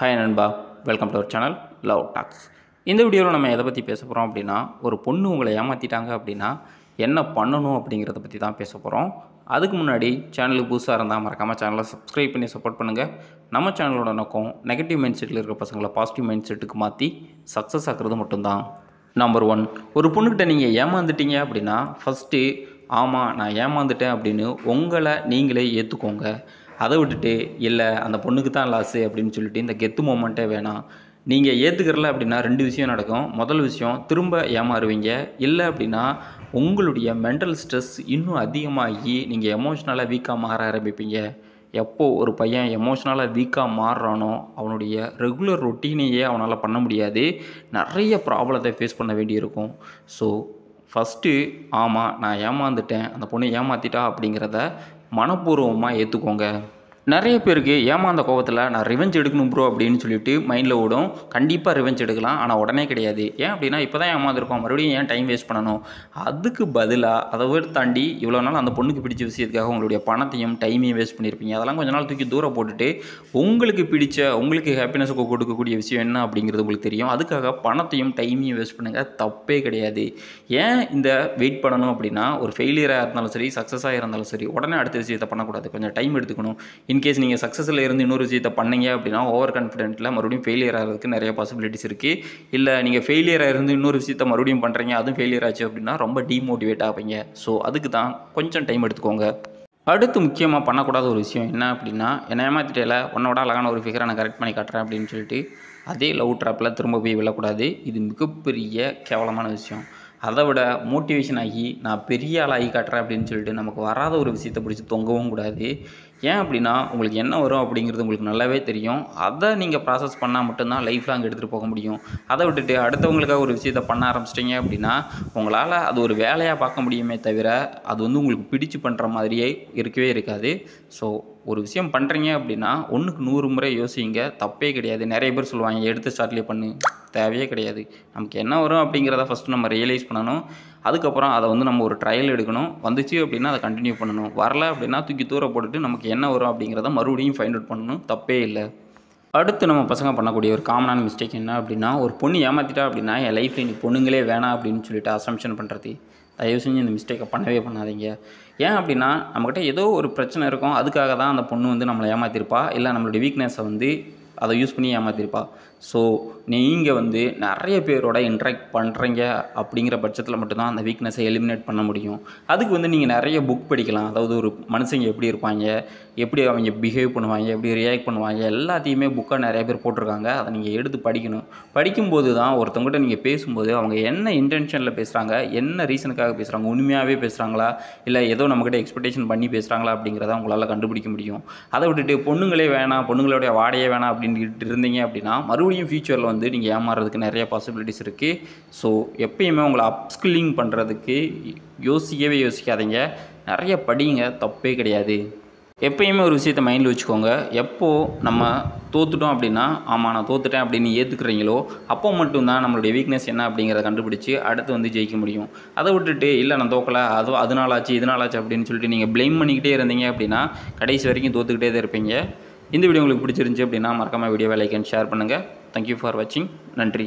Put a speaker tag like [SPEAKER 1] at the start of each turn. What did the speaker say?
[SPEAKER 1] Hi நண்பா. Welcome to our channel love talks இந்த வீடியோவில் நம்ம எதை பற்றி பேச போகிறோம் அப்படின்னா ஒரு பொண்ணு உங்களை ஏமாற்றிட்டாங்க அப்படின்னா என்ன பண்ணணும் அப்படிங்கிறத பற்றி தான் பேச போகிறோம் அதுக்கு முன்னாடி சேனலுக்கு புதுசாக இருந்தால் மறக்காமல் சேனலை சப்ஸ்கிரைப் பண்ணி சப்போர்ட் பண்ணுங்கள் நம்ம சேனலோட நோக்கம் நெகட்டிவ் மைண்ட் செட்டில் இருக்கிற பசங்களை பாசிட்டிவ் மைண்ட் செட்டுக்கு மாற்றி சக்ஸஸ் ஆகிறது மட்டும்தான். நம்பர் ஒன் ஒரு பொண்ணுக்கிட்ட நீங்கள் ஏமாந்துட்டீங்க அப்படின்னா ஃபஸ்ட்டு ஆமாம் நான் ஏமாந்துட்டேன் அப்படின்னு உங்களை நீங்களே ஏற்றுக்கோங்க அதை விட்டுட்டு இல்லை அந்த பொண்ணுக்கு தான் லாஸு அப்படின்னு சொல்லிட்டு இந்த கெத்து மூமெண்ட்டே வேணாம். நீங்கள் ஏற்றுக்கிறல அப்படின்னா ரெண்டு விஷயம் நடக்கும். முதல் விஷயம் திரும்ப ஏமாறுவீங்க. இல்லை அப்படின்னா உங்களுடைய மென்டல் ஸ்ட்ரெஸ் இன்னும் அதிகமாகி நீங்கள் எமோஷ்னலாக வீக்காக மாற ஆரம்பிப்பீங்க. எப்போ ஒரு பையன் எமோஷ்னலாக வீக்காக மாறுறானோ அவனுடைய ரெகுலர் ரொட்டீனையே அவனால் பண்ண முடியாது. நிறைய ப்ராப்ளத்தை ஃபேஸ் பண்ண வேண்டியிருக்கும். ஸோ ஃபஸ்ட்டு ஆமாம் நான் ஏமாந்துட்டேன். அந்த பொண்ணு ஏமாற்றிட்டா அப்படிங்கிறத மனப்பூர்வமாக ஏற்றுக்கோங்க நிறைய பேருக்கு ஏமாந்த கோபத்தில் நான் ரிவெஞ்ச் எடுக்கணும் ப்ரோ அப்படின்னு சொல்லிட்டு மைண்டில் ஓடும். கண்டிப்பாக ரிவெஞ்ச் எடுக்கலாம். ஆனால் உடனே கிடையாது. ஏன் அப்படின்னா இப்போ தான் ஏமாந்துருக்கோம். மறுபடியும் ஏன் டைம் வேஸ்ட் பண்ணணும்? அதுக்கு பதிலாக அதை விட தாண்டி இவ்வளோ நாள் அந்த பொண்ணுக்கு பிடிச்ச விஷயத்துக்காக உங்களுடைய பணத்தையும் டைமையும் வேஸ்ட் பண்ணியிருப்பீங்க அதெல்லாம் கொஞ்ச நாள் தூக்கி தூரம் போட்டுட்டு உங்களுக்கு பிடிச்ச உங்களுக்கு ஹாப்பினஸ் கொடுக்கக்கூடிய விஷயம் என்ன அப்படிங்கிறது உங்களுக்கு தெரியும். அதுக்காக பணத்தையும் டைமையும் வேஸ்ட் பண்ணுங்கள் தப்பே கிடையாது. ஏன் இந்த வெயிட் பண்ணணும் அப்படின்னா ஒரு ஃபெயிலியராக இருந்தாலும் சரி சக்ஸஸாக இருந்தாலும் சரி உடனே அடுத்த விஷயத்தை பண்ணக்கூடாது. கொஞ்சம் டைம் எடுத்துக்கணும். இன்கேஸ் நீங்கள் சக்ஸஸில் இருந்து இன்னொரு விஷயத்தை பண்ணீங்க அப்படின்னா ஓவர் கான்ஃபிடென்ட்டில் மறுபடியும் ஃபெயிலியர் ஆகிறதுக்கு நிறைய பாசிபிலிட்டிஸ் இருக்குது இல்லை நீங்கள் ஃபெயிலியராக இருந்து இன்னொரு விஷயத்தை மறுபடியும் பண்ணுறீங்க அதுவும் ஃபெயிலியர் ஆச்சு அப்படின்னா ரொம்ப டீமோட்டிவேட் ஆவீங்க. ஸோ அதுக்கு தான் கொஞ்சம் டைம் எடுத்துக்கோங்க. அடுத்து முக்கியமாக பண்ணக்கூடாத ஒரு விஷயம் என்ன அப்படின்னா என்னை ஏமாத்திட்டேல உன்னோட அழகான ஒரு ஃபிகரை நான் கரெக்ட் பண்ணி காட்டுறேன் அப்படின்னு சொல்லிட்டு அதே லவ் ட்ராப்பில் திரும்ப போய் விழக்கூடாது. இது மிகப்பெரிய கேவலமான விஷயம். அதை விட மோட்டிவேஷன் ஆகி நான் பெரிய ஆளாகி காட்டுறேன் அப்படின்னு சொல்லிட்டு நமக்கு வராத ஒரு விஷயத்தை பிடிச்சி தொங்கவும் கூடாது. ஏன் அப்படின்னா உங்களுக்கு என்ன வரும் அப்படிங்கிறது உங்களுக்கு நல்லாவே தெரியும். அதை நீங்கள் ப்ராசஸ் பண்ணால் மட்டும்தான் லைஃப் லாங் எடுத்துகிட்டு போக முடியும். அதை விட்டுட்டு அடுத்தவங்களுக்காக ஒரு விஷயத்தை பண்ண ஆரம்பிச்சிட்டிங்க அப்படின்னா உங்களால் அது ஒரு வேலையாக பார்க்க முடியுமே தவிர அது வந்து உங்களுக்கு பிடிச்சு பண்ணுற மாதிரியே இருக்கவே இருக்காது. ஸோ ஒரு விஷயம் பண்ணுறீங்க அப்படின்னா ஒன்றுக்கு நூறு முறை யோசிங்க. தப்பே கிடையாது. நிறைய பேர் சொல்லுவாங்க எடுத்து ஸ்டார்ட்லேயே பண்ணு. தேவையே கிடையாது. நமக்கு என்ன வரும் அப்படிங்கிறத ஃபஸ்ட்டு நம்ம ரியலைஸ் பண்ணணும். அதுக்கப்புறம் அதை வந்து நம்ம ஒரு ட்ரையல் எடுக்கணும். வந்துச்சு அப்படின்னா அதை கண்டினியூ பண்ணணும். வரல அப்படின்னா தூக்கி தூர போட்டுட்டு நமக்கு என்ன வரும் அப்படிங்கிறத மறுபடியும் ஃபைண்ட் அவுட் பண்ணணும். தப்பே இல்லை. அடுத்து நம்ம பசங்க பண்ணக்கூடிய ஒரு காமனான மிஸ்டேக் என்ன அப்படின்னா ஒரு பொண்ணு ஏமாற்றிட்டா அப்படின்னா என் லைஃப்பில் இன்னைக்கு பொண்ணுங்களே வேணாம் அப்படின்னு சொல்லிட்டு அசம்ஷன் பண்ணுறது தயவு செஞ்சு இந்த மிஸ்டேக்கை பண்ணவே பண்ணாதீங்க. ஏன் அப்படின்னா நம்மக்கிட்ட ஏதோ ஒரு பிரச்சனை இருக்கும். அதுக்காக தான் அந்த பொண்ணு வந்து நம்மளை ஏமாற்றிருப்பா இல்லை நம்மளுடைய வீக்னஸை வந்து அதை யூஸ் பண்ணி ஏமாத்திருப்பா. ஸோ நீங்கள் வந்து நிறைய பேரோட இன்ட்ராக்ட் பண்ணுறீங்க அப்படிங்கிற பட்சத்தில் மட்டும்தான் அந்த வீக்னஸை எலிமினேட் பண்ண முடியும். அதுக்கு வந்து நீங்கள் நிறைய புக் படிக்கலாம். அதாவது ஒரு மனுஷங்க எப்படி இருப்பாங்க எப்படி அவங்க பிஹேவ் பண்ணுவாங்க எப்படி ரியாக்ட் பண்ணுவாங்க எல்லாத்தையுமே புக்காக நிறைய பேர் போட்டிருக்காங்க. அதை நீங்கள் எடுத்து படிக்கணும். படிக்கும்போது தான் ஒருத்தவங்ககிட்ட நீங்கள் பேசும்போது அவங்க என்ன இன்டென்ஷனில் பேசுகிறாங்க என்ன ரீசனுக்காக பேசுகிறாங்க உண்மையாகவே பேசுகிறாங்களா இல்லை ஏதோ நம்மக்கிட்ட எக்ஸ்பெக்டேஷன் பண்ணி பேசுகிறாங்களா அப்படிங்கிறத உங்களால் கண்டுபிடிக்க முடியும். அதை விட்டுட்டு பொண்ணுங்களே வேணாம் பொண்ணுங்களுடைய வாடையே வேணாம் அப்படின்னு அப்படின்ட்டு இருந்தீங்க அப்படின்னா மறுபடியும் ஃப்யூச்சரில் வந்து நீங்கள் ஏமாறுறதுக்கு நிறைய பாசிபிலிட்டிஸ் இருக்குது ஸோ எப்பயுமே உங்களை அப்ஸ்கில்லிங் பண்ணுறதுக்கு யோசிக்கவே யோசிக்காதீங்க. நிறைய படிங்க தப்பே கிடையாது. எப்பயுமே ஒரு விஷயத்தை மைண்டில் வச்சுக்கோங்க. எப்போது நம்ம தோத்துட்டோம் அப்படின்னா ஆமாம் நான் தோத்துட்டேன் அப்படின்னு ஏற்றுக்கிறீங்களோ அப்போ மட்டும்தான் நம்மளுடைய வீக்னஸ் என்ன அப்படிங்கிறத கண்டுபிடிச்சி அடுத்து வந்து ஜெயிக்க முடியும். அதை விட்டுட்டு இல்லை நான் தோக்கலை. அது அதனாலாச்சு இதனாலாச்சு அப்படின்னு சொல்லிட்டு நீங்கள் ப்ளேம் பண்ணிக்கிட்டே இருந்தீங்க அப்படின்னா கடைசி வரைக்கும் தோத்துக்கிட்டே தான் இருப்பீங்க. இந்த வீடியோ உங்களுக்கு பிடிச்சிருந்துச்சி அப்படின்னா மறக்காமல் வீடியோ லைக் அண்ட் ஷேர் பண்ணுங்கள் தேங்க்யூ ஃபார் வாட்சிங் நன்றி.